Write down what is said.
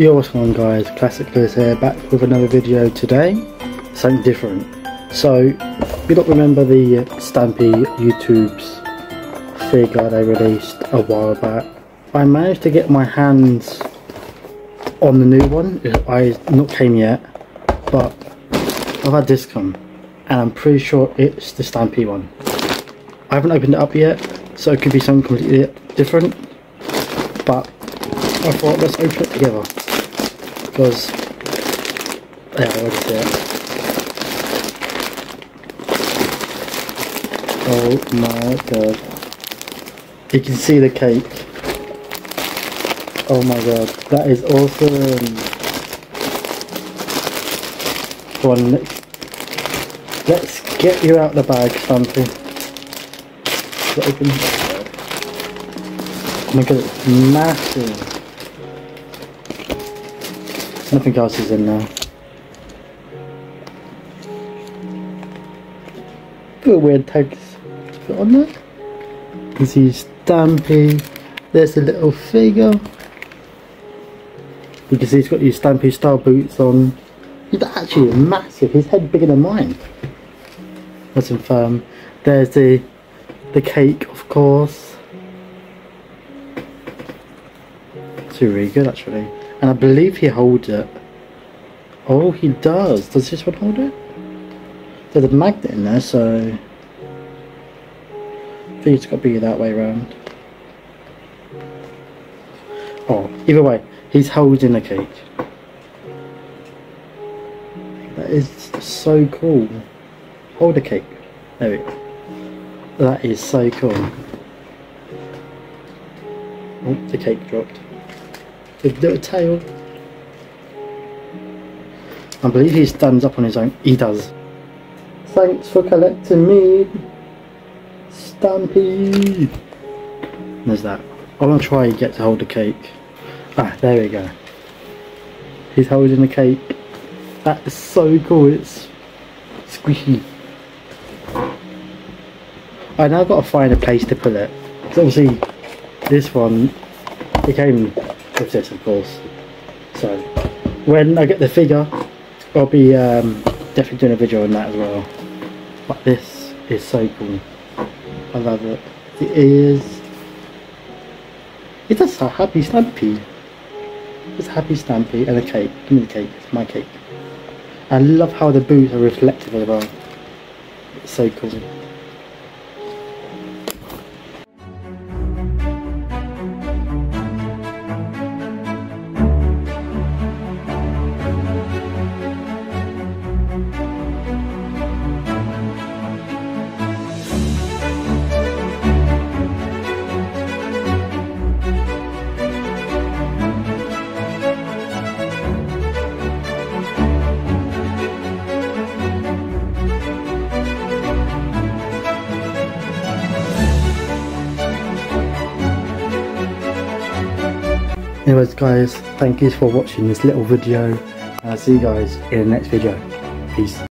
Yo what's going on guys, Classic Lewis here, back with another video today, something different. So, you don't remember the Stampy Youtooz figure they released a while back. I managed to get my hands on the new one, I not came yet, but I've had this come, and I'm pretty sure it's the Stampy one. I haven't opened it up yet, so it could be something completely different, but I thought let's open it together because yeah, what is it. Oh my god. You can see the cake. Oh my god, that is awesome. Go on, let's, get you out of the bag, Stampy. Open. Oh my god, it's massive. Nothing else is in there. A weird tags put on there. You can see Stampy. There's a little figure. You can see he's got these Stampy style boots on. He's actually massive. His head bigger than mine. That's confirmed. There's the the cake, of course. It's really good actually. And I believe he holds it. Oh, he does. Does this one hold it? There's a magnet in there, so... I think it's got to be that way around. Oh, either way, he's holding the cake. That is so cool. Hold the cake. There we go. That is so cool. Oh, the cake dropped with little tail. I believe he stands up on his own. He does. Thanks for collecting me, Stampy. There's that. I want to try and get to hold the cake. Ah, there we go. He's holding the cake. That is so cool. It's squishy. I now got to find a place to put it. Because obviously, this one, it came of course. So when I get the figure I'll be um, definitely doing a video on that as well. But this is so cool. I love it. It does a happy stampy it's a happy stampy and a cake. Give me the cake. It's my cake. I love how the boots are reflective as well. It's so cool anyways guys thank you for watching this little video. I'll see you guys in the next video. Peace